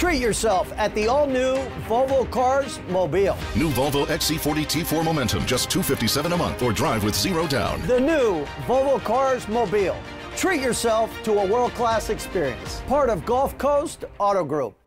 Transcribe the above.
Treat yourself at the all-new Volvo Cars Mobile. New Volvo XC40 T4 Momentum, just 257 a month, or drive with zero down. The new Volvo Cars Mobile. Treat yourself to a world-class experience. Part of Gulf Coast Auto Group.